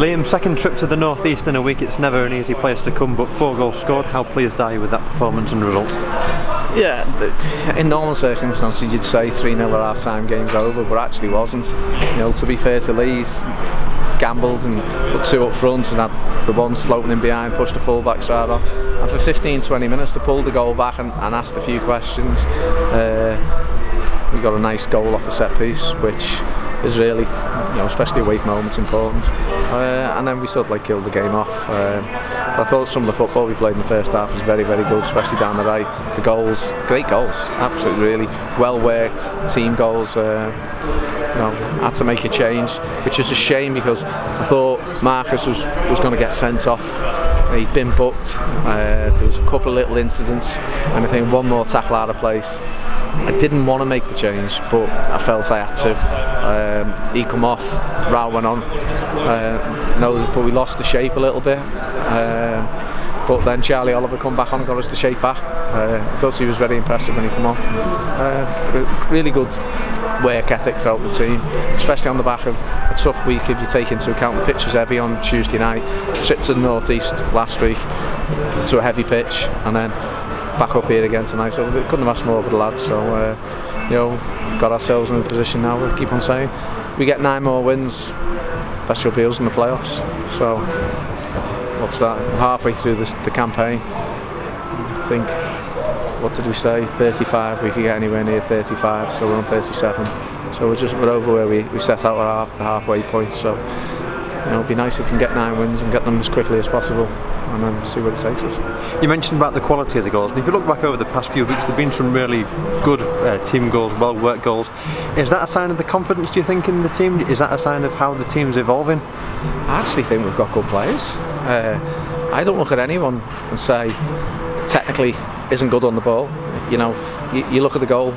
Liam, second trip to the northeast in a week. It's never an easy place to come, but four goals scored. How pleased are you with that performance and result? Yeah, in normal circumstances you'd say 3 0 at half time, game's over, but actually wasn't. You know, to be fair to Leeds, gambled and put two up front and had the ones floating in behind, pushed the full-backs right on. And for 15 20 minutes, they pulled the goal back and, and asked a few questions. Uh, we got a nice goal off a set piece, which is really, you know, especially away moments important. Uh, and then we sort of like killed the game off. Um, I thought some of the football we played in the first half was very, very good, especially down the right. The goals, great goals, absolutely really well worked team goals. Uh, you know, had to make a change, which is a shame because I thought Marcus was was going to get sent off. He'd been booked. Uh, there was a couple of little incidents, and I think one more tackle out of place. I didn't want to make the change, but I felt I had to. Um, he come off, Rao went on. Uh, no, but we lost the shape a little bit. Uh, but then Charlie Oliver come back on and got us the shape back. Uh, I thought he was very impressive when he come on. Uh, really good work ethic throughout the team, especially on the back of a tough week if you take into account the pitch was heavy on Tuesday night. Trip to the northeast last week to a heavy pitch, and then back up here again tonight. So we couldn't have asked more for the lads. So uh, you know, got ourselves in a position now. We keep on saying we get nine more wins. that's your us in the playoffs. So what's that? Halfway through this, the campaign, I think. What did we say? 35. We could get anywhere near 35. So we're on 37. So we're just we're over where we, we set out our half, halfway point. So you know, it'd be nice if we can get nine wins and get them as quickly as possible and then see where it takes us. You mentioned about the quality of the goals, and if you look back over the past few weeks, there have been some really good uh, team goals, well worked goals. Is that a sign of the confidence, do you think, in the team? Is that a sign of how the team's evolving? I actually think we've got good players. Uh, I don't look at anyone and say, technically, isn't good on the ball. You know, you, you look at the goal,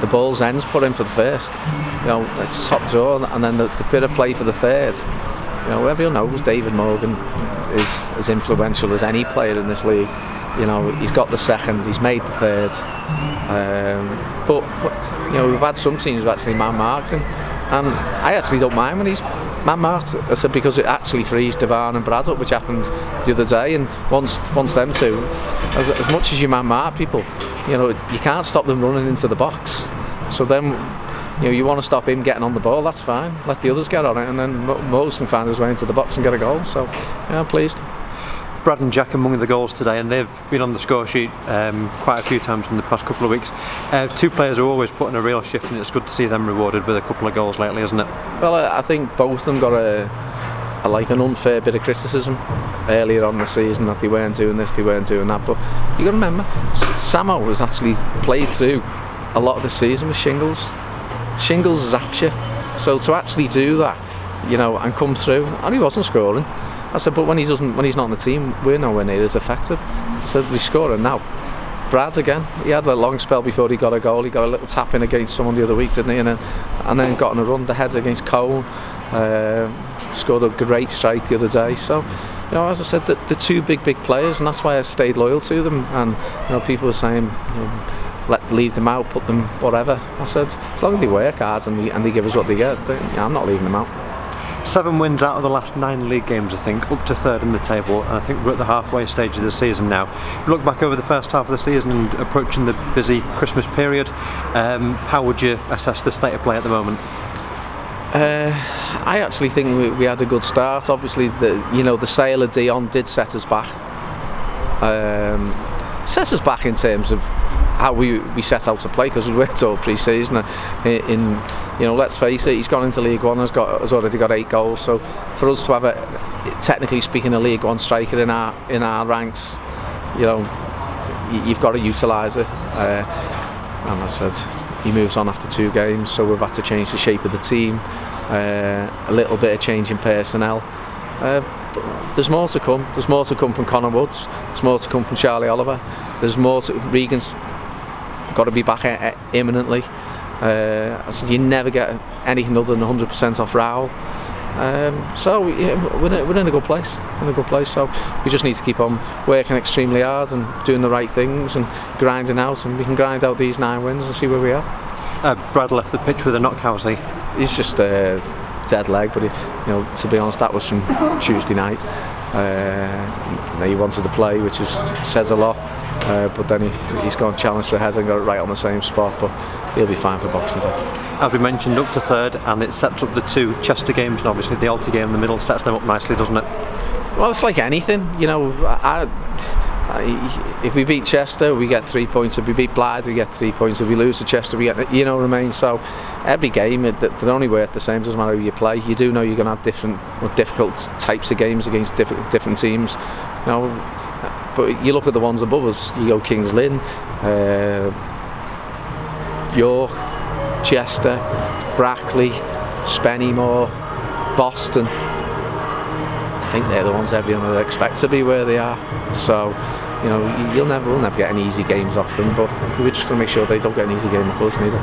the ball's ends put in for the first. You know, that's top draw, and then the, the bit of play for the third. You know, everyone knows David Morgan is as influential as any player in this league. You know, he's got the second, he's made the third. Um, but, you know, we've had some teams who actually man marked him, and I actually don't mind when he's man marked. I said because it actually frees Devan and Brad up, which happened the other day. And once once them two, as, as much as you man mark people, you know, you can't stop them running into the box. So then you know, you want to stop him getting on the ball, that's fine. Let the others get on it, and then Mose can find his way into the box and get a goal. So, yeah, I'm pleased. Brad and Jack among the goals today, and they've been on the score sheet um, quite a few times in the past couple of weeks. Uh, two players are always putting a real shift, and it's good to see them rewarded with a couple of goals lately, isn't it? Well, I think both of them got a, a like an unfair bit of criticism earlier on the season that they weren't doing this, they weren't doing that. But you got to remember, Samo was actually played through a lot of the season with shingles. Shingles zaps you. So to actually do that, you know, and come through, and he wasn't scoring. I said, but when he doesn't, when he's not on the team, we're nowhere near as effective. I said, we're scoring now. Brad again. He had a long spell before he got a goal. He got a little tap in against someone the other week, didn't he? And then, and then got on a run the heads against Cole. Uh, scored a great strike the other day. So, you know, as I said, the, the two big, big players, and that's why I stayed loyal to them. And you know, people were saying. You know, let leave them out, put them whatever. I said, as long as they work hard and they, and they give us what they get, they, yeah, I'm not leaving them out. Seven wins out of the last nine league games, I think, up to third in the table. And I think we're at the halfway stage of the season now. look back over the first half of the season and approaching the busy Christmas period, um, how would you assess the state of play at the moment? Uh, I actually think we, we, had a good start. Obviously, the you know the sale of Dion did set us back. Um, set us back in terms of how we, we set out to play because we worked all pre-season in, you know let's face it he's gone into League One has got has already got eight goals so for us to have a technically speaking a League One striker in our in our ranks you know you've got to utilise it uh, and I said he moves on after two games so we've had to change the shape of the team uh, a little bit of change in personnel uh, there's more to come. There's more to come from Connor Woods. There's more to come from Charlie Oliver. There's more to Regan's got to be back at, imminently. Uh, said you never get anything other than 100% off Raul. Um, so yeah, we're, in, we're in a good place. In a good place. So we just need to keep on working extremely hard and doing the right things and grinding out, and we can grind out these nine wins and see where we are. Uh, Brad left the pitch with a knock. How's he? He's just a dead leg, but he, you know, to be honest, that was from Tuesday night. Uh, he wanted to play, which is, says a lot. Uh, but then he, he's gone challenged for a head and got it right on the same spot. But he'll be fine for Boxing Day. As we mentioned, up to third, and it sets up the two Chester games, and obviously the Alty game in the middle sets them up nicely, doesn't it? Well, it's like anything, you know. I, if we beat Chester, we get three points. If we beat Blyth, we get three points. If we lose to Chester, we get, you know, what I mean. So every game, they're only worth the same. Doesn't matter who you play. You do know you're going to have different, difficult types of games against different teams. You know, but you look at the ones above us. You go Kings Lynn, uh, York, Chester, Brackley, Spennymoor, Boston. I think they're the ones everyone would expect to be where they are. So, you know, you'll never, we'll never get any easy games off them, but we're just want to make sure they don't get an easy game of us neither.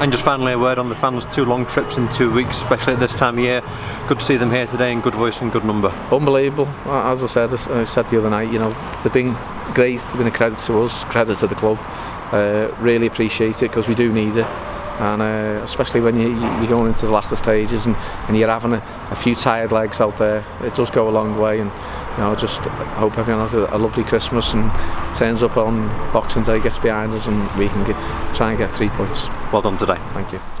And just finally a word on the fans, two long trips in two weeks, especially at this time of year. Good to see them here today in good voice and good number. Unbelievable. As I said, I said the other night, you know, they've been great, they've been a credit to us, credit to the club. Uh, really appreciate it because we do need it and uh, especially when you, you're going into the latter stages and, and you're having a, a, few tired legs out there it does go a long way. And you know just hope everyone has a, a lovely Christmas and turns up on Boxing Day gets behind us and we can get, try and get three points. Well done today. Thank you